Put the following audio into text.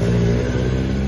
あっ。